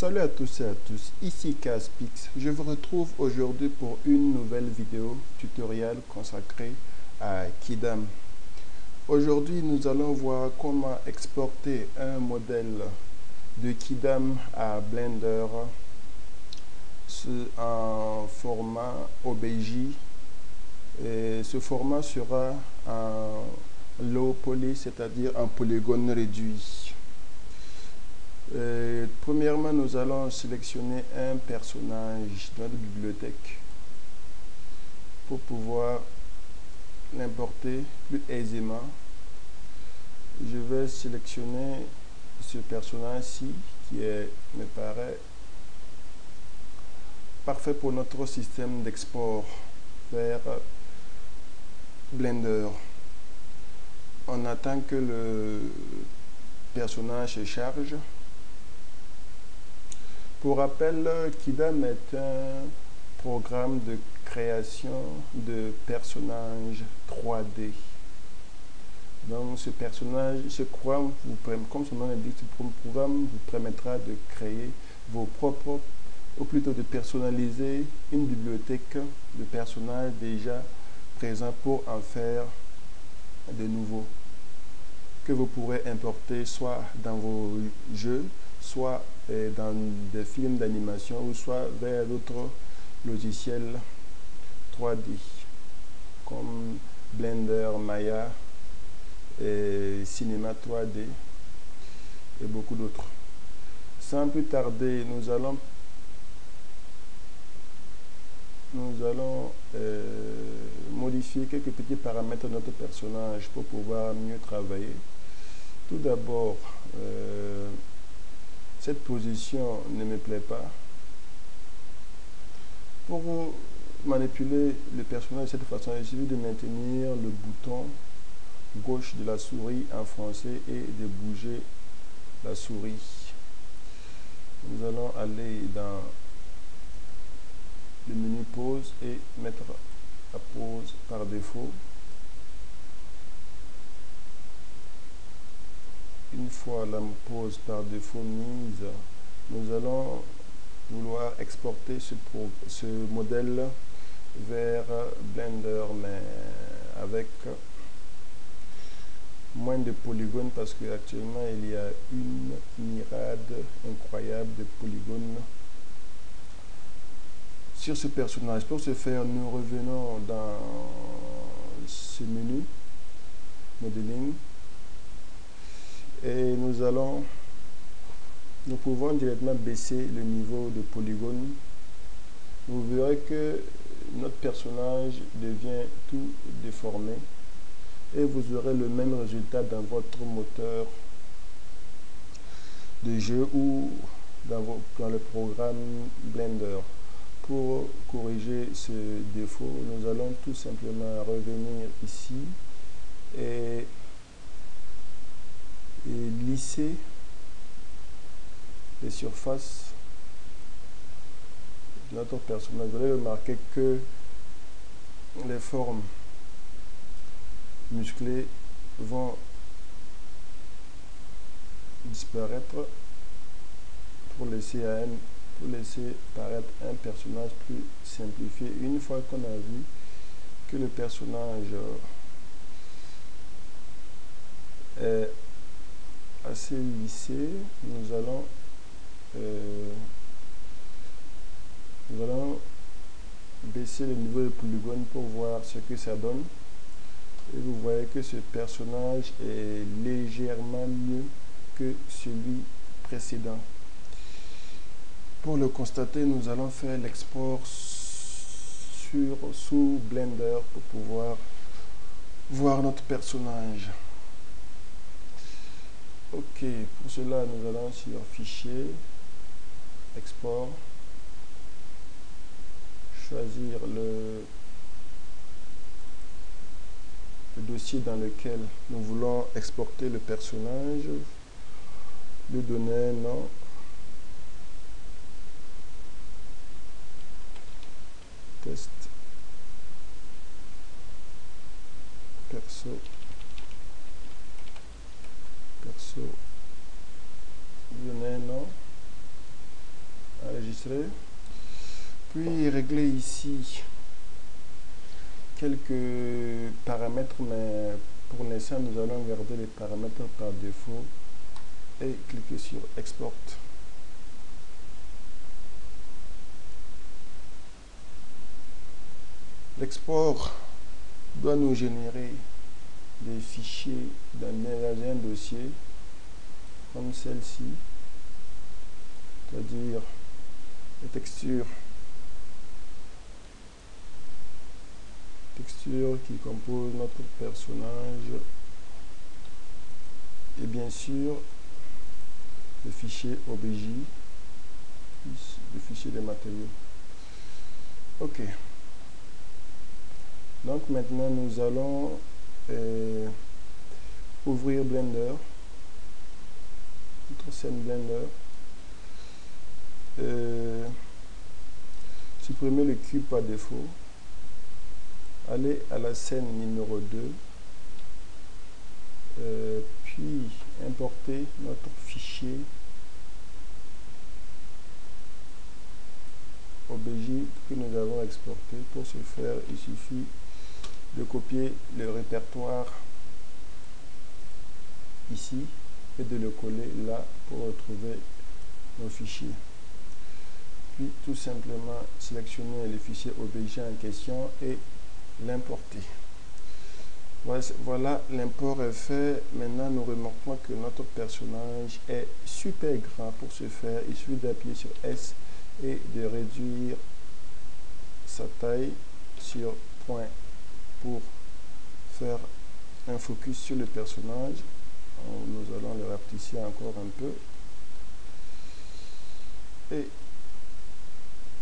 Salut à tous et à tous, ici Caspix. Je vous retrouve aujourd'hui pour une nouvelle vidéo tutoriel consacrée à Kidam. Aujourd'hui, nous allons voir comment exporter un modèle de Kidam à Blender en format OBJ. Ce format sera en low poly, c'est-à-dire en polygone réduit. Euh, premièrement, nous allons sélectionner un personnage dans la bibliothèque pour pouvoir l'importer plus aisément. Je vais sélectionner ce personnage-ci qui est, me paraît parfait pour notre système d'export vers Blender. On attend que le personnage se charge. Pour rappel, Kidam est un programme de création de personnages 3D. Donc ce personnage, ce programme, comme son nom l'indique, ce programme vous permettra de créer vos propres, ou plutôt de personnaliser une bibliothèque de personnages déjà présents pour en faire de nouveaux que vous pourrez importer soit dans vos jeux, soit euh, dans des films d'animation ou soit vers d'autres logiciels 3D comme Blender, Maya, et Cinéma 3D et beaucoup d'autres. Sans plus tarder, nous allons nous allons euh, modifier quelques petits paramètres de notre personnage pour pouvoir mieux travailler. Tout d'abord, euh, cette position ne me plaît pas. Pour manipuler le personnage de cette façon, il suffit de maintenir le bouton gauche de la souris en français et de bouger la souris. Nous allons aller dans le menu pause et mettre la pause par défaut. Une fois la pause par défaut mise, nous allons vouloir exporter ce, modèle vers Blender, mais avec moins de polygones parce qu'actuellement il y a une mirade incroyable de polygones sur ce personnage. Pour ce faire, nous revenons dans ce menu, modeling, et nous allons, nous pouvons directement baisser le niveau de polygone. Vous verrez que notre personnage devient tout déformé et vous aurez le même résultat dans votre moteur de jeu ou dans, le programme Blender. Pour corriger ce défaut, nous allons tout simplement revenir ici et, et lisser les surfaces de notre personnage. Vous allez remarquer que les formes musclés vont disparaître pour laisser, un, pour laisser paraître un personnage plus simplifié. Une fois qu'on a vu que le personnage est assez lissé, nous allons, euh, nous allons baisser le niveau de polygone pour voir ce que ça donne. Et vous voyez que ce personnage est légèrement mieux que celui précédent. Pour le constater, nous allons faire l'export sur sous Blender pour pouvoir voir notre personnage. Ok, pour cela, nous allons sur Fichier, Export, choisir le dossier dans lequel nous voulons exporter le personnage, lui donner un nom, test, perso, donner un nom, enregistrer. Puis régler ici quelques paramètres, mais pour l'instant, nous allons garder les paramètres par défaut et cliquer sur Export. L'export doit nous générer des fichiers dans un dossier comme celle-ci, c'est-à-dire les textures, textures qui composent notre personnage et bien sûr le fichier OBJ, le fichier des matériaux. Ok. Donc maintenant nous allons euh, ouvrir Blender, scène Blender, euh, supprimer le cube par défaut, aller à la scène numéro 2, euh, puis importer notre fichier OBJ que nous avons exporté. Pour ce faire, il suffit de copier le répertoire ici et de le coller là pour retrouver nos fichiers. Puis tout simplement sélectionner le fichier OBJ en question et l'importer. Voilà, l'import est fait. Maintenant, nous remarquons que notre personnage est super grand pour ce faire. Il suffit d'appuyer sur S et de réduire sa taille sur point pour faire un focus sur le personnage. Nous allons le rapetisser encore un peu. Et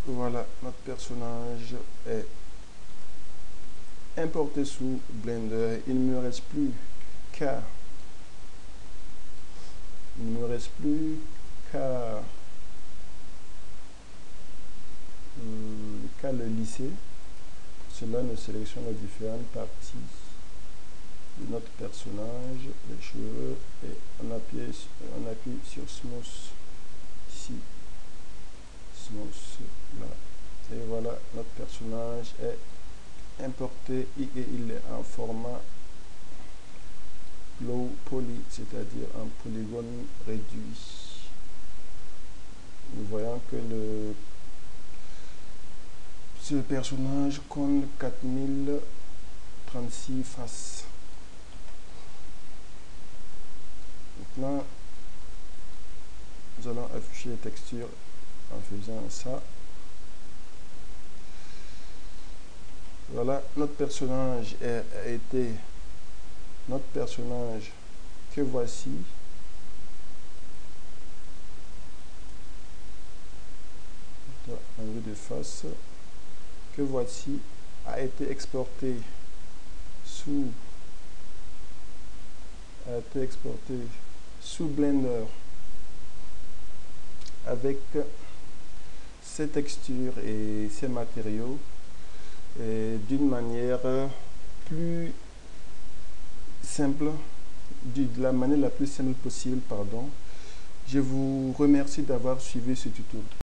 voilà, notre personnage est importé sous Blender. Il ne me reste plus qu'à il ne me reste plus qu'à le lisser. Cela nous sélectionne les différentes parties notre personnage, les cheveux, et on appuie, sur Smooth ici. Smooth là. Et voilà, notre personnage est importé et il est en format low poly, c'est-à-dire un polygone réduit. Nous voyons que le ce personnage compte 4036 faces. Maintenant, nous allons afficher les textures en faisant ça. Voilà, notre personnage a été notre personnage que voici. En vue de face voici a été exporté sous a été exporté sous Blender. Avec ces textures et ces matériaux d'une manière plus simple de la manière la plus simple possible pardon je vous remercie d'avoir suivi ce tuto